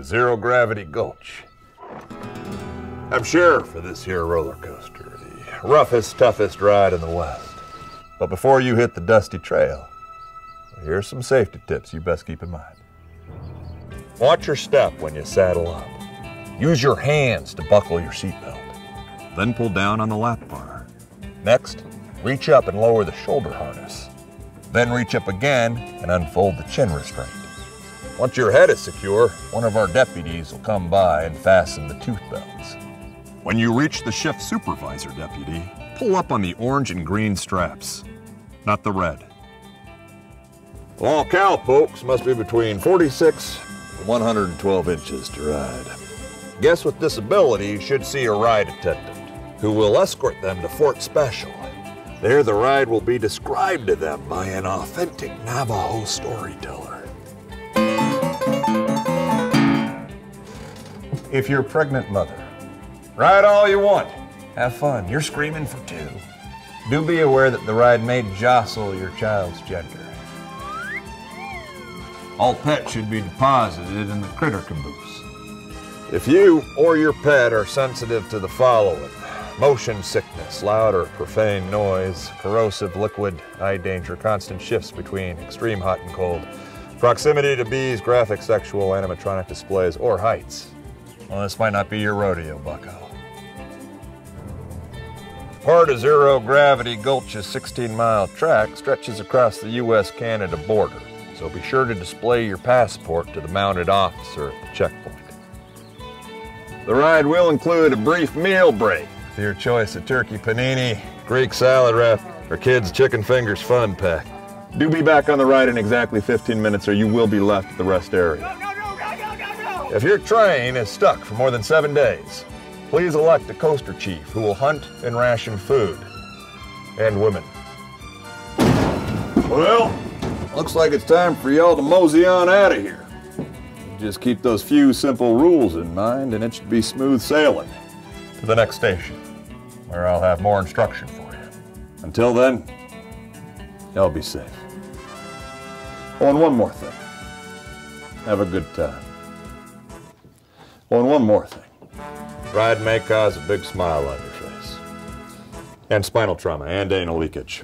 to Zero Gravity Gulch. I'm sheriff for this here roller coaster, the roughest, toughest ride in the West. But before you hit the dusty trail, here's some safety tips you best keep in mind. Watch your step when you saddle up. Use your hands to buckle your seatbelt. Then pull down on the lap bar. Next, reach up and lower the shoulder harness. Then reach up again and unfold the chin restraint. Once your head is secure, one of our deputies will come by and fasten the tooth belts. When you reach the shift supervisor deputy, pull up on the orange and green straps, not the red. All cowpokes must be between 46 and 112 inches to ride. Guests with disabilities should see a ride attendant who will escort them to Fort Special. There, the ride will be described to them by an authentic Navajo storyteller. If you're a pregnant mother, ride all you want. Have fun. You're screaming for two. Do be aware that the ride may jostle your child's gender. All pets should be deposited in the critter caboose. If you or your pet are sensitive to the following motion sickness, loud or profane noise, corrosive liquid, eye danger, constant shifts between extreme hot and cold, proximity to bees, graphic sexual animatronic displays, or heights, well, this might not be your rodeo, bucko. Part of Zero Gravity Gulch's 16 mile track stretches across the U.S. Canada border, so be sure to display your passport to the mounted officer at the checkpoint. The ride will include a brief meal break for your choice of turkey panini, Greek salad wrap, or kids' chicken fingers fun pack. Do be back on the ride in exactly 15 minutes or you will be left at the rest area. If your train is stuck for more than seven days, please elect a coaster chief who will hunt and ration food and women. Well, looks like it's time for y'all to mosey on out of here. Just keep those few simple rules in mind and it should be smooth sailing to the next station, where I'll have more instruction for you. Until then, y'all be safe. Oh, and one more thing. Have a good time. Oh, and one more thing. Ride may cause a big smile on your face. And spinal trauma and anal leakage.